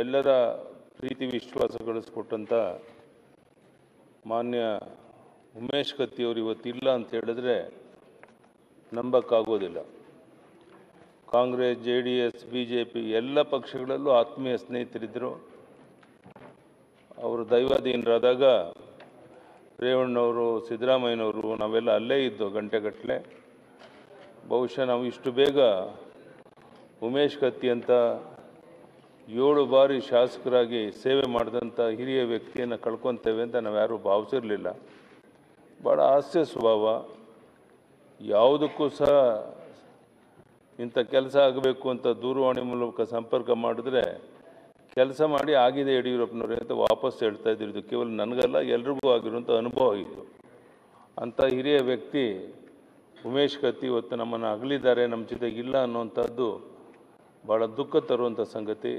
ಎಲ್ಲರ ಪ್ರೀತಿ ವಿಶ್ವಾಸ ಗಳಿಸ್ಕೊಟ್ಟಂಥ ಮಾನ್ಯ ಉಮೇಶ್ ಕತ್ತಿಯವರು ಇವತ್ತಿಲ್ಲ ಅಂತ ಹೇಳಿದ್ರೆ ನಂಬಕ್ಕಾಗೋದಿಲ್ಲ. Congress, J D S, B J P ಎಲ್ಲ ಪಕ್ಷಗಳಲ್ಲೂ ಆತ್ಮೀಯ ಸ್ನೇಹಿತರಿದ್ದರು ಅವರು ದೈವಾಧೀನರಾದಾಗ ರೇವಣ್ಣವರು, ಸಿದ್ದರಾಮಯ್ಯನವರು ನಾವೆಲ್ಲ ಅಲ್ಲೇ ಇದ್ದು ಗಂಟೆಗಟ್ಟಲೆ ಬಹುಶಃ ನಾವು ಇಷ್ಟು ಬೇಗ ಉಮೇಶ್ ಕತ್ತಿ ಅಂತ ಏಳು ಬಾರಿ ಶಾಸಕರಾಗಿ ಸೇವೆ ಮಾಡಿದಂಥ ಹಿರಿಯ ವ್ಯಕ್ತಿಯನ್ನು ಕಳ್ಕೊತೇವೆ ಅಂತ ನಾವು ಯಾರೂ ಭಾವಿಸಿರಲಿಲ್ಲ. ಭಾಳ ಹಾಸ್ಯ ಸ್ವಭಾವ. ಯಾವುದಕ್ಕೂ ಸಹ ಇಂಥ ಕೆಲಸ ಆಗಬೇಕು ಅಂತ ದೂರವಾಣಿ ಮೂಲಕ ಸಂಪರ್ಕ ಮಾಡಿದ್ರೆ ಕೆಲಸ ಮಾಡಿ ಆಗಿದೆ ಯಡಿಯೂರಪ್ಪನವ್ರೆ ಅಂತ ವಾಪಸ್ ಹೇಳ್ತಾ ಇದ್ರು. ಇದು ಕೇವಲ ನನಗಲ್ಲ, ಎಲ್ರಿಗೂ ಆಗಿರುವಂಥ ಅನುಭವ ಇದು. ಅಂಥ ಹಿರಿಯ ವ್ಯಕ್ತಿ ಉಮೇಶ್ ಕತ್ತಿ ಇವತ್ತು ನಮ್ಮನ್ನು ಅಗಲಿದ್ದಾರೆ ನಮ್ಮ ಜೊತೆಗಿಲ್ಲ ಅನ್ನುವಂಥದ್ದು ಭಾಳ ದುಃಖ ತರುವಂಥ ಸಂಗತಿ.